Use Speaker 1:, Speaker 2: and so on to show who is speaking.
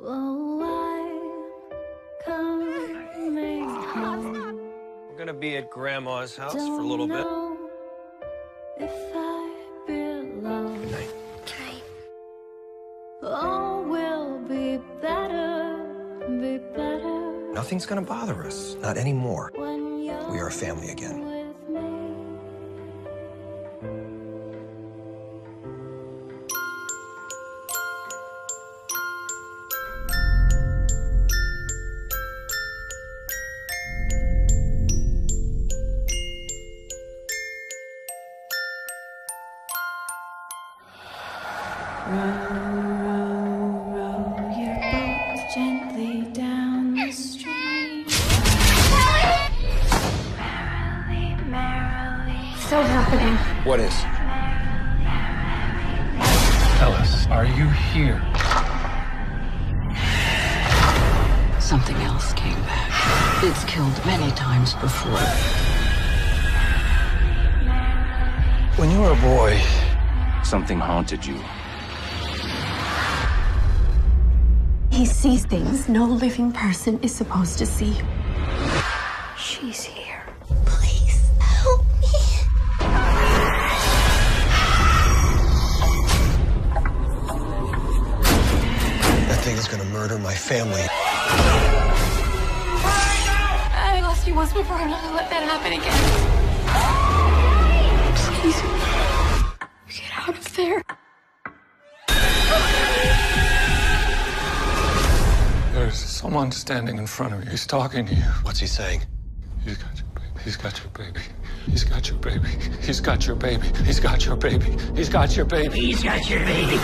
Speaker 1: Oh, I'm
Speaker 2: gonna be at Grandma's house for a little bit.
Speaker 1: If I belong.
Speaker 2: Good night.
Speaker 1: All will be better, be better
Speaker 3: Nothing's gonna bother us. Not anymore. We are a family again.
Speaker 4: Still happening.
Speaker 3: What is?
Speaker 5: Elise, are you here?
Speaker 6: Something else came back. It's killed many times before.
Speaker 5: When you were a boy, something haunted you.
Speaker 4: He sees things no living person is supposed to see.
Speaker 1: She's here. Please help me.
Speaker 3: That thing is gonna murder my family.
Speaker 4: I lost you once before. I'm not gonna let that happen again.
Speaker 5: There's someone standing in front of you. He's talking to you.
Speaker 3: What's he saying?
Speaker 5: He's got your baby. He's got your baby. He's got your baby. He's got your baby. He's got your baby. He's got your baby. He's got your baby.